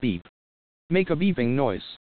Beep. Make a beeping noise.